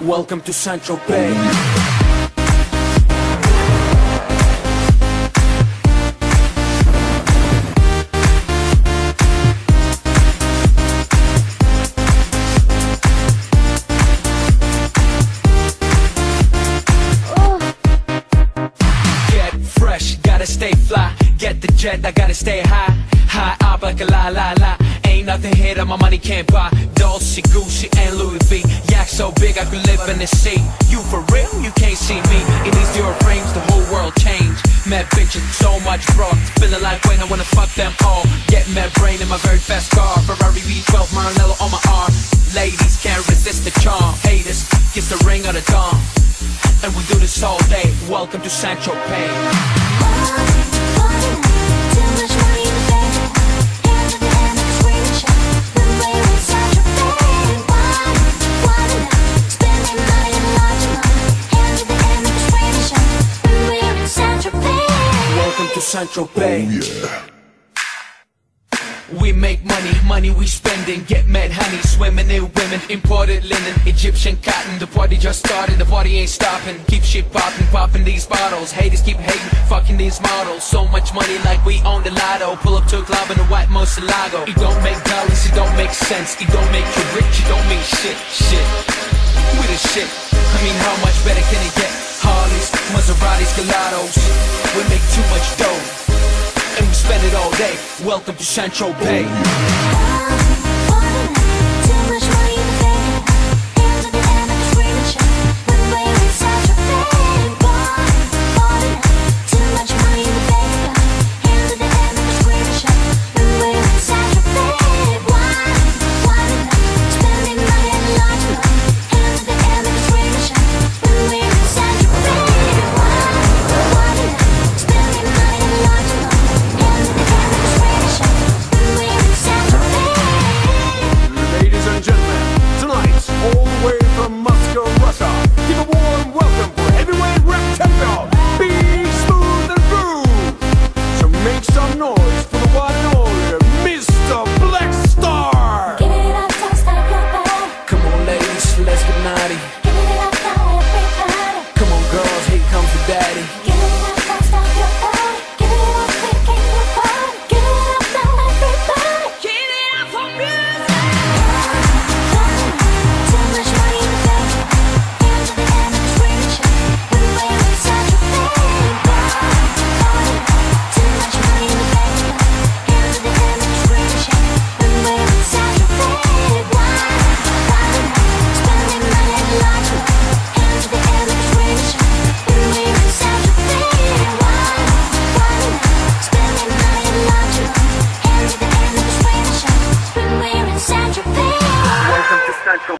Welcome to St. Tropez. Get fresh, gotta stay fly. Get the jet, I gotta stay high. High up like a la la la. Nothing here that my money can't buy. Dolce, Gucci, and Louis V. Yak so big I could live in the sea. You for real? You can't see me. In these zero frames, the whole world changed. Mad bitches, so much broad. Feeling like when I wanna fuck them all. Get mad brain in my very fast car. Ferrari V12, Maranello on my arm. Ladies can't resist the charm. Haters, kiss the ring of the dawn. And we do this all day. Welcome to St. Tropez. Welcome to St. Tropez. We make money, money we spending. Get mad honey, swimming in women. Imported linen, Egyptian cotton. The party just started, the party ain't stopping. Keep shit popping, popping these bottles. Haters keep hating, fucking these models. So much money like we own the lotto. Pull up to a club in a white Murciélago. It don't make dollars, it don't make sense. It don't make you rich, it don't mean shit, shit. We the shit. I mean, how much better can it get? Harleys, Maseratis, Gallardos. We make too much dough and we spend it all day. Welcome to St. Tropez.